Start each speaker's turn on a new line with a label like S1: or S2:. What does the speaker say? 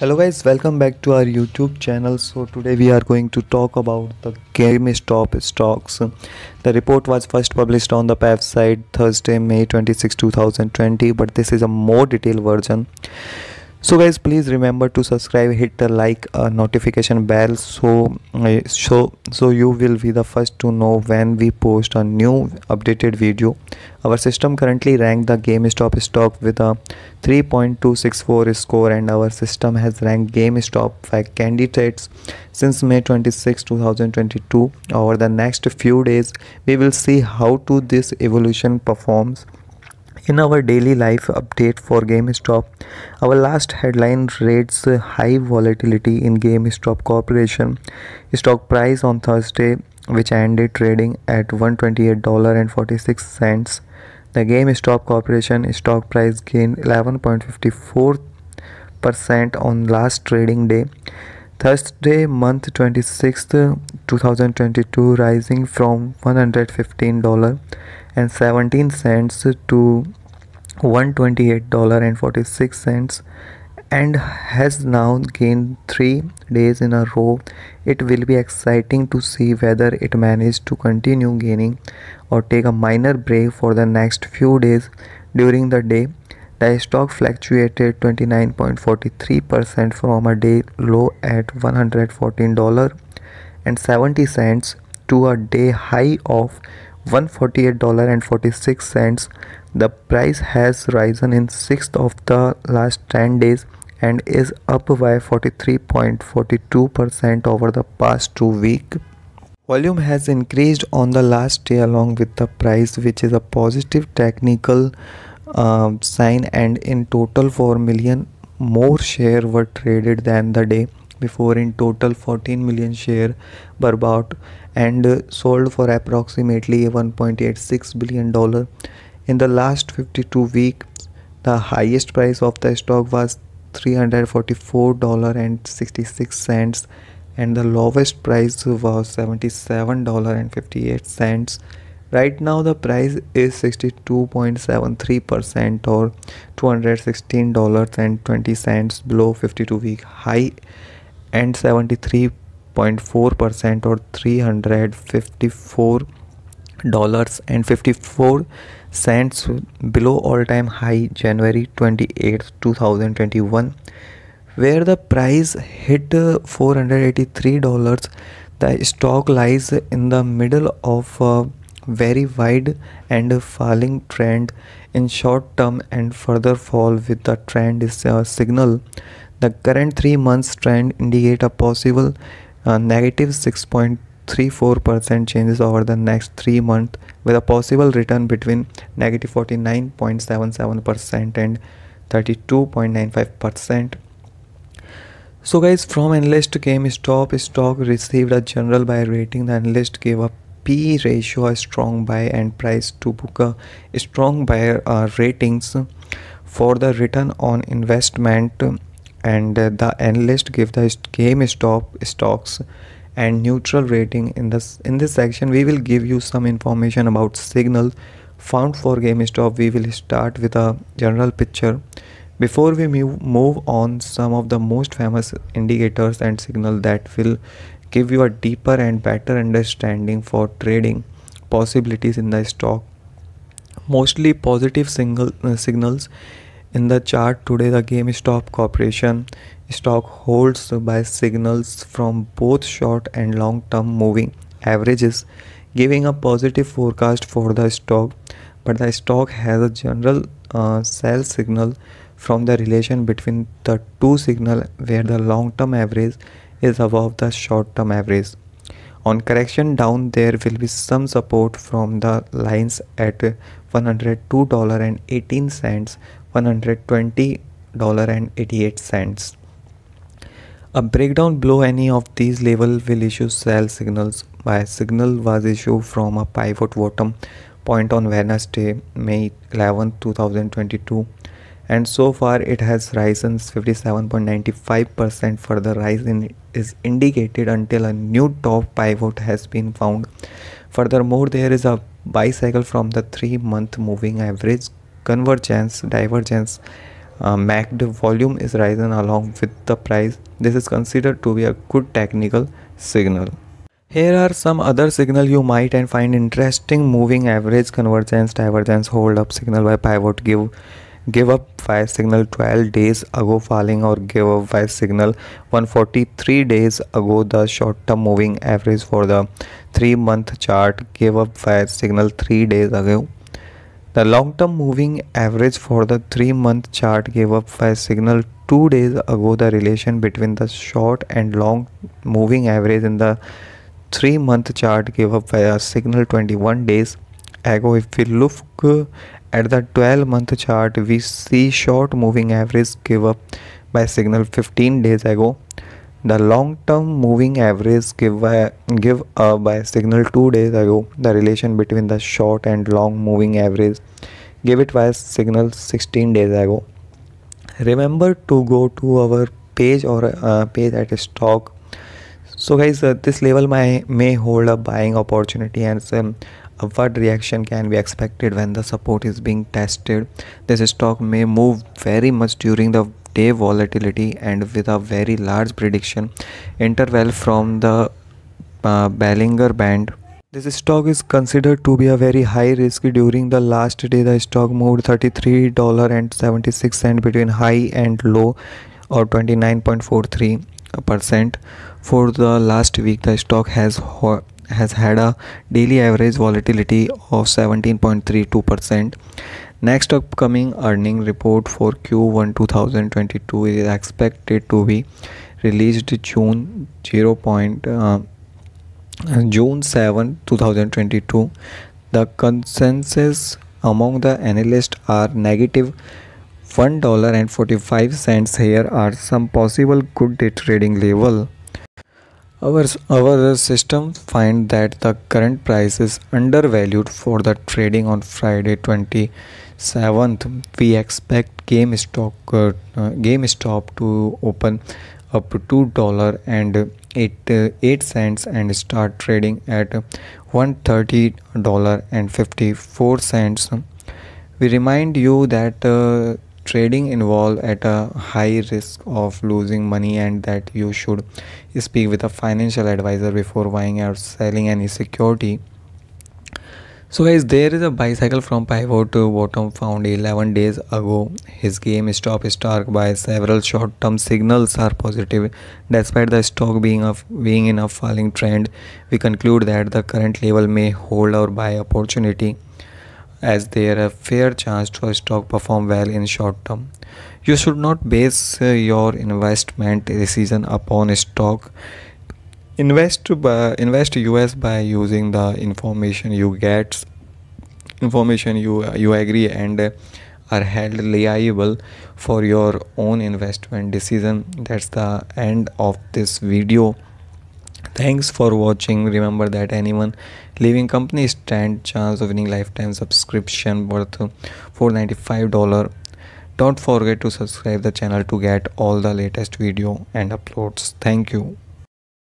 S1: hello guys welcome back to our youtube channel. So today we are going to talk about the GameStop stocks. The report was first published on the website thursday may 26 2020 but this is a more detailed version so guys please remember to subscribe hit the like uh, notification bell so uh, so so you will be the first to know when we post a new updated video. Our system currently ranked the GameStop stock with a 3.264 score and our system has ranked GameStop 5 candidates since May 26 2022 over the next few days we will see how to this evolution performs in our daily life update for GameStop, our last headline reads high volatility in GameStop Corporation. Stock price on Thursday, which ended trading at $128.46. The GameStop Corporation stock price gained 11.54% on last trading day. Thursday, month 26th, 2022, rising from $115 and 17 cents to $128.46 and has now gained 3 days in a row. It will be exciting to see whether it manages to continue gaining or take a minor break for the next few days. During the day the stock fluctuated 29.43% from a day low at $114.70 to a day high of $148.46. The price has risen in 6th of the last 10 days and is up by 43.42% over the past 2 weeks. Volume has increased on the last day along with the price which is a positive technical uh, sign and in total 4 million more share were traded than the day before in total 14 million share were bought and sold for approximately 1.86 billion dollar in the last 52 weeks the highest price of the stock was 344 dollar and 66 cents and the lowest price was 77 dollar and 58 cents. Right now the price is 62.73 percent or 216 dollars and 20 cents below 52 week high and 73.4% or 354 dollars and 54 cents below all-time high January 28 2021 where the price hit 483 dollars. The stock lies in the middle of a very wide and falling trend in short term and further fall with the trend is a signal. The current 3 months trend indicate a possible uh, negative 6.34% changes over the next 3 months with a possible return between negative 49.77% and 32.95%. So guys from analyst GameStop stock received a general buy rating. The analyst gave a P ratio a strong buy and price to book a strong buyer uh, ratings for the return on investment and uh, the analyst give the GameStop stocks and neutral rating in this in this section. We will give you some information about signal found for GameStop we will start with a general picture. Before we move, move on some of the most famous indicators and signal that will give you a deeper and better understanding for trading possibilities in the stock. Mostly positive single uh, signals in the chart today, the GameStop Corporation stock holds by signals from both short and long term moving averages, giving a positive forecast for the stock. But the stock has a general uh, sell signal from the relation between the two signal where the long term average is above the short term average. On correction down there will be some support from the lines at $102.18 $120.88. A breakdown below any of these levels will issue sell signals. By signal was issued from a pivot bottom point on Wednesday, May 11, 2022 and so far it has risen 57.95% further rise in is indicated until a new top pivot has been found furthermore there is a buy signal from the 3 month moving average convergence divergence uh, MACD volume is rising along with the price. This is considered to be a good technical signal. Here are some other signal you might and find interesting moving average convergence divergence hold up signal by pivot give give up by signal 12 days ago falling or give up by signal 143 days ago the short term moving average for the 3 month chart gave up by signal 3 days ago the long term moving average for the 3 month chart gave up by signal 2 days ago the relation between the short and long moving average in the 3 month chart gave up by a signal 21 days ago if we look at the 12 month chart, we see short moving average give up by signal 15 days ago. The long term moving average give, by, give up by signal 2 days ago. The relation between the short and long moving average give it by signal 16 days ago. Remember to go to our page or uh, page at stock so guys uh, this level may may hold a buying opportunity and um, what reaction can be expected when the support is being tested this stock may move very much during the day volatility and with a very large prediction interval from the uh, Band. This stock is considered to be a very high risk during the last day. The stock moved $33.76 between high and low or 29.43 percent. For the last week the stock has has had a daily average volatility of 17.32%. Next upcoming earning report for Q1 2022 is expected to be released June 0. Uh, June 7 2022 the consensus among the analysts are negative $1.45 here are some possible good day trading level our, our system find that the current price is undervalued for the trading on Friday 27th. We expect GameStop uh, to open up to two dollar and eight uh, eight cents and start trading at one thirty dollar and fifty four cents. We remind you that. Uh, trading involve at a high risk of losing money and that you should speak with a financial advisor before buying or selling any security so guys there is a buy signal from pivot to bottom found 11 days ago his GameStop struck by several short-term signals are positive despite the stock being of being in a falling trend we conclude that the current level may hold our buy opportunity as there a fair chance to stock perform well in short term. You should not base uh, your investment decision upon a stock. Invest by, invest US by using the information you get, information you you agree and uh, are held liable for your own investment decision. That's the end of this video. Thanks for watching. Remember that anyone leaving company stand chance of winning lifetime subscription worth 495 dollar don't forget to subscribe the channel to get all the latest video and uploads. Thank you